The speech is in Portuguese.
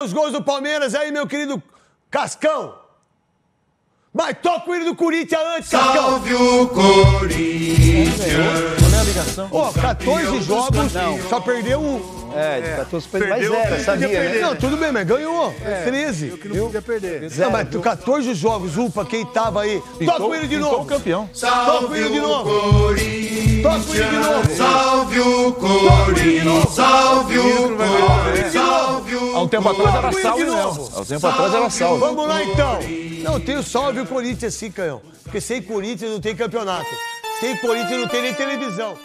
Os gols do Palmeiras aí, meu querido Cascão. Mas toca o hino do Corinthians antes, Cascão. Salve o Corinthians. Não é ligação? Ó, 14 jogos, só perdeu um. É, 14 perdeu, mas Perdeu, zero, podia sabia, perder. né? Não, tudo bem, mas ganhou. 13. Que não podia perder. Não, mas 14 jogos, um pra quem tava aí. Toca o hino de Pintou novo. o campeão. Toca o hino de novo. Toca o hino de novo. Salve o Corinthians. Salve o Corinthians. O Há um tempo atrás era mesmo. novo. Há um tempo atrás era salve. Vamos lá então. Não, tem o salve o Corinthians sim, canhão. Porque sem Corinthians não tem campeonato. Sem Corinthians não tem nem televisão.